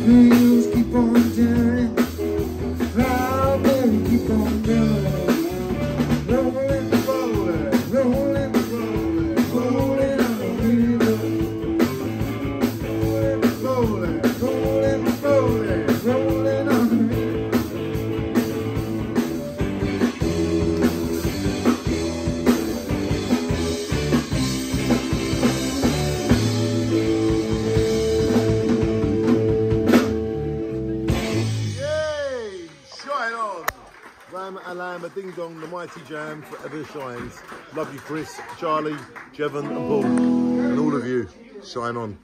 mm-hmm. Alam, Alam, a ding dong, the mighty jam forever shines. Love you, Chris, Charlie, Jevon, and Paul, and all of you. Shine on.